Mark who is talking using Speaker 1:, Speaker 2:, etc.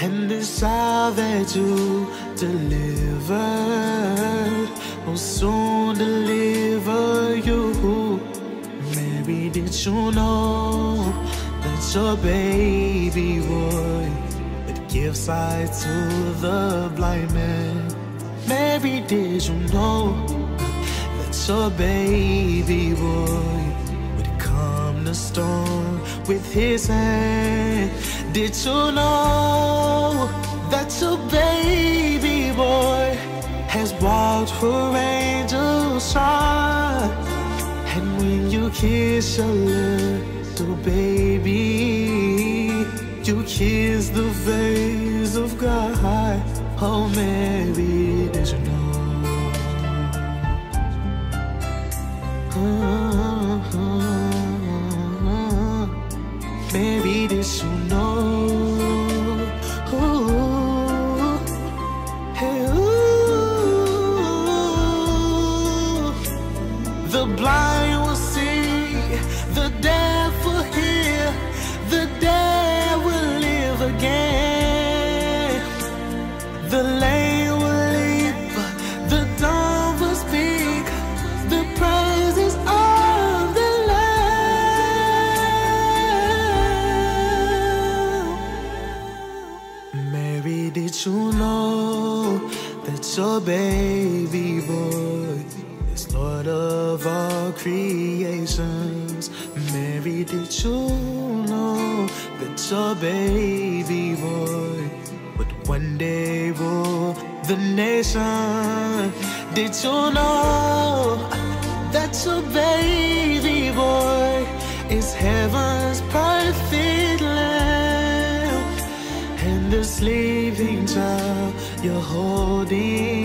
Speaker 1: And this child that you delivered will soon deliver you. Mary, did you know that your baby boy would give sight to the blind man? Mary, did you know that your baby boy would come to storm with his hand? Did you know that your baby boy has walked where angels shine? And when you kiss your little baby, you kiss the face of God. Oh, Mary, did you know? Mary, did you know? Ooh, hey, ooh. The blind will see, the deaf will hear, the dead will live again. The your baby boy is Lord of all creations? Mary, did you know that your baby boy would one day rule the nation? Did you know that your baby boy is heaven's Sleeping child you're holding